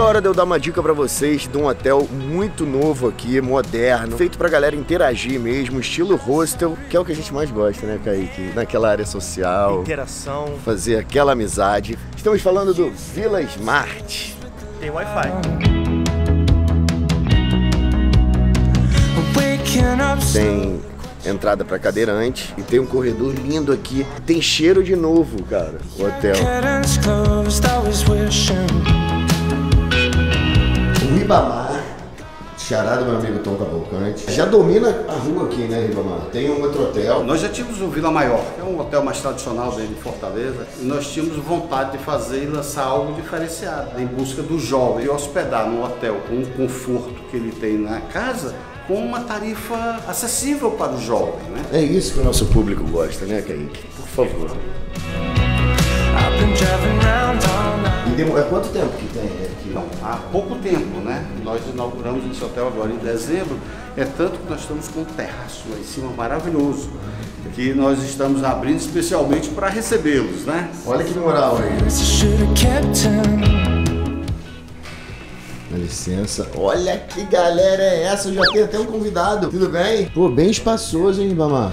Chegou a hora de eu dar uma dica para vocês de um hotel muito novo aqui, moderno, feito pra galera interagir mesmo, estilo hostel, que é o que a gente mais gosta, né, Kaique? Naquela área social. Interação. Fazer aquela amizade. Estamos falando do Villa Smart. Tem Wi-Fi. Tem entrada para cadeirante e tem um corredor lindo aqui. Tem cheiro de novo, cara, o hotel. Ribamar, xará do meu amigo Tom Cavalcante, já domina a rua aqui, né, Ribamar? Tem um outro hotel. Nós já tínhamos o Vila Maior, que é um hotel mais tradicional dentro de Fortaleza, e nós tínhamos vontade de fazer e lançar algo diferenciado, em busca do jovem, e hospedar num hotel com o conforto que ele tem na casa, com uma tarifa acessível para o jovem. Né? É isso que o nosso público gosta, né, Kaique? Por favor. E é quanto tempo que tem aqui? Não, há pouco tempo, né? Nós inauguramos esse hotel agora em dezembro, é tanto que nós estamos com um terraço lá em cima maravilhoso, que nós estamos abrindo especialmente para recebê-los, né? Olha que moral aí. Dá licença. Olha que galera é essa? Eu já tenho até um convidado. Tudo bem? Pô, bem espaçoso, hein, Ribamar?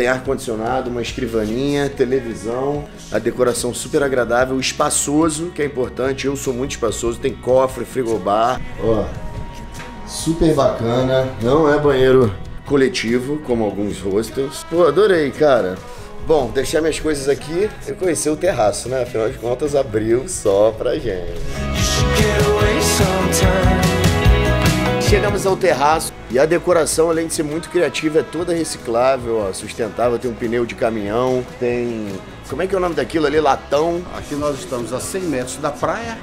Tem ar-condicionado, uma escrivaninha, televisão, a decoração super agradável, espaçoso, que é importante. Eu sou muito espaçoso, tem cofre, frigobar. Ó, super bacana. Não é banheiro coletivo, como alguns hostels. Pô, adorei, cara. Bom, deixar minhas coisas aqui, eu conheci o terraço, né? Afinal de contas, abriu só pra gente. Chegamos ao terraço e a decoração, além de ser muito criativa, é toda reciclável, ó, sustentável. Tem um pneu de caminhão, tem. Como é que é o nome daquilo ali? Latão. Aqui nós estamos a 100 metros da praia.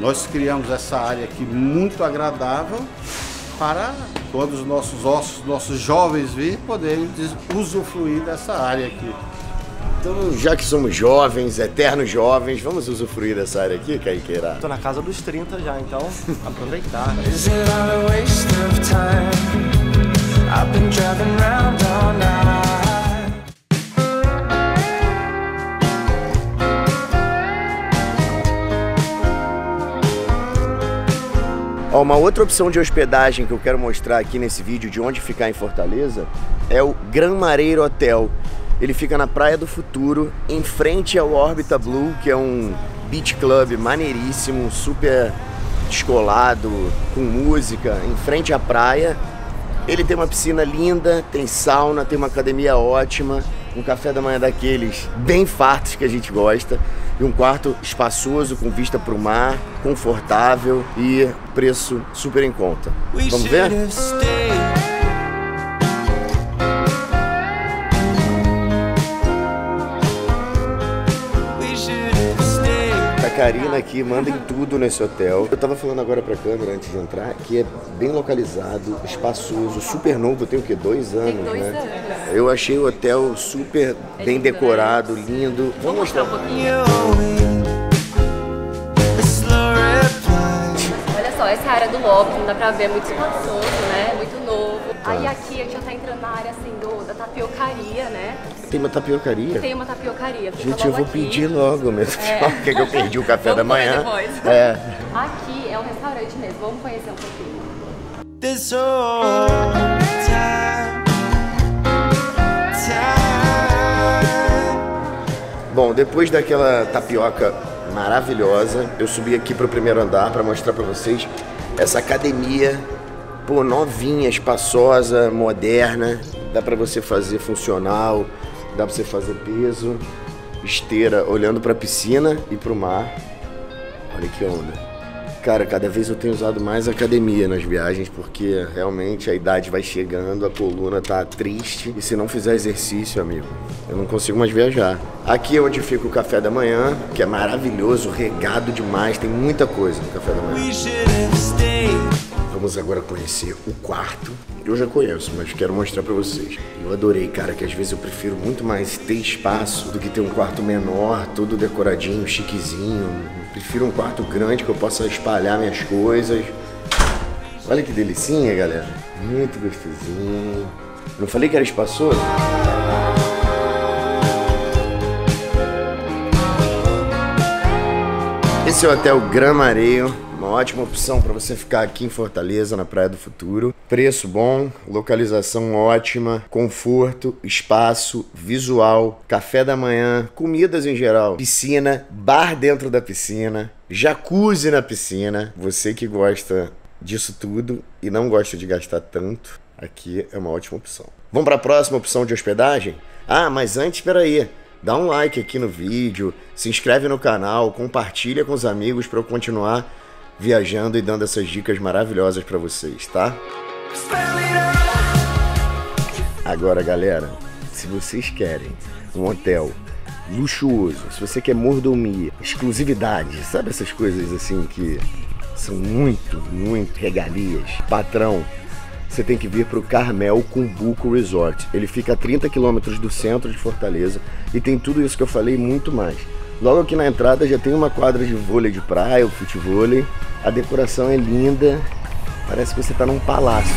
Nós criamos essa área aqui muito agradável para quando os nossos ossos, nossos jovens virem, poderem usufruir dessa área aqui. Então, já que somos jovens, eternos jovens, vamos usufruir dessa área aqui, Caiqueira? Tô na casa dos 30 já, então aproveitar. Ó, uma outra opção de hospedagem que eu quero mostrar aqui nesse vídeo de onde ficar em Fortaleza é o Gran Mareiro Hotel. Ele fica na Praia do Futuro, em frente ao Orbita Blue, que é um beach club maneiríssimo, super descolado, com música, em frente à praia. Ele tem uma piscina linda, tem sauna, tem uma academia ótima, um café da manhã daqueles bem fartos que a gente gosta e um quarto espaçoso com vista para o mar, confortável e preço super em conta. Vamos ver? Karina aqui manda em tudo nesse hotel. Eu tava falando agora pra câmera antes de entrar que é bem localizado, espaçoso, super novo, tem o quê? Dois anos, tem dois né? Anos. Eu achei o hotel super é bem lindo, decorado, né? lindo. Vamos mostrar um pouquinho. Essa área do lobby, não dá pra ver, é muito espaçoso, né? Muito novo. Tá. Aí aqui a gente já tá entrando na área assim do, da tapiocaria, né? Tem uma tapiocaria? Tem uma tapiocaria. Gente, eu vou aqui. pedir logo mesmo. É. Porque eu perdi o café da manhã. Depois. É. Aqui é um restaurante mesmo. Vamos conhecer um pouquinho. Bom, depois daquela tapioca maravilhosa, eu subi aqui para o primeiro andar para mostrar para vocês essa academia, pô, novinha, espaçosa, moderna, dá para você fazer funcional, dá pra você fazer peso, esteira, olhando pra piscina e pro mar. Olha que onda. Cara, cada vez eu tenho usado mais academia nas viagens, porque realmente a idade vai chegando, a coluna tá triste. E se não fizer exercício, amigo, eu não consigo mais viajar. Aqui é onde fica o café da manhã, que é maravilhoso, regado demais, tem muita coisa no café da manhã. Vamos agora conhecer o quarto. Eu já conheço, mas quero mostrar para vocês. Eu adorei, cara, que às vezes eu prefiro muito mais ter espaço do que ter um quarto menor, todo decoradinho, chiquezinho. Eu prefiro um quarto grande que eu possa espalhar minhas coisas. Olha que delicinha, galera. Muito gostosinho. Não falei que era espaçoso? Esse é o Hotel Gran Mareio uma ótima opção para você ficar aqui em Fortaleza, na Praia do Futuro. Preço bom, localização ótima, conforto, espaço, visual, café da manhã, comidas em geral, piscina, bar dentro da piscina, jacuzzi na piscina. Você que gosta disso tudo e não gosta de gastar tanto, aqui é uma ótima opção. Vamos para a próxima opção de hospedagem? Ah, mas antes, espera aí. Dá um like aqui no vídeo, se inscreve no canal, compartilha com os amigos para eu continuar viajando e dando essas dicas maravilhosas para vocês, tá? Agora, galera, se vocês querem um hotel luxuoso, se você quer mordomia, exclusividade, sabe essas coisas assim que são muito, muito regalias, patrão, você tem que vir para o Carmel Cumbuco Resort. Ele fica a 30 quilômetros do centro de Fortaleza e tem tudo isso que eu falei e muito mais. Logo aqui na entrada já tem uma quadra de vôlei de praia, o futevôlei. A decoração é linda, parece que você está num palácio.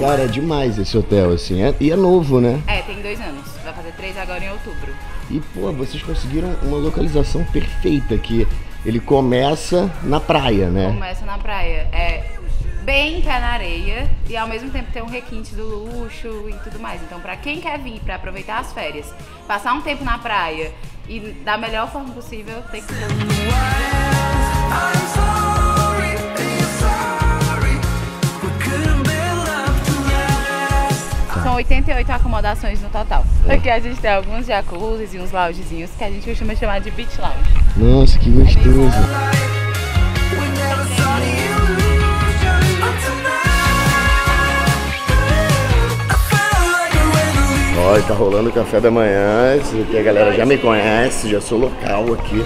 Cara, é demais esse hotel, assim. É, e é novo, né? É, tem dois anos. Vai fazer três agora em outubro. E, pô, vocês conseguiram uma localização perfeita aqui. Ele começa na praia, né? Começa na praia. É bem pé na areia e ao mesmo tempo tem um requinte do luxo e tudo mais. Então, para quem quer vir para aproveitar as férias, passar um tempo na praia e da melhor forma possível, tem que ser. São 88 acomodações no total. Aqui a gente tem alguns jacuzzis e uns loungezinhos que a gente costuma chamar de beach lounge. Nossa, que gostoso. Olha, tá rolando o café da manhã, isso aqui a galera já me conhece, já sou local aqui.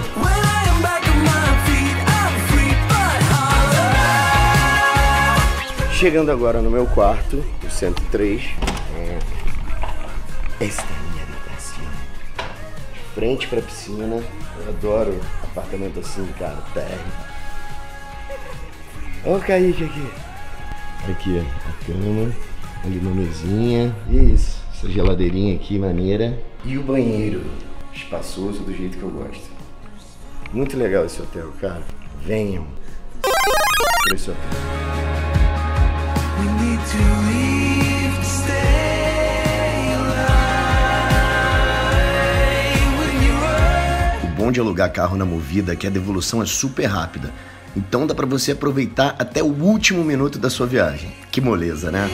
Chegando agora no meu quarto, o 103. Esta é a minha habitação. De frente pra piscina. Eu adoro apartamento assim, cara, térreo. Olha o Kaique aqui. Aqui, ó, a cama, ali uma mesinha. E isso, essa geladeirinha aqui, maneira. E o banheiro, espaçoso do jeito que eu gosto. Muito legal esse hotel, cara. Venham. Pra esse hotel. O bom de alugar carro na Movida é que a devolução é super rápida. Então dá pra você aproveitar até o último minuto da sua viagem. Que moleza, né?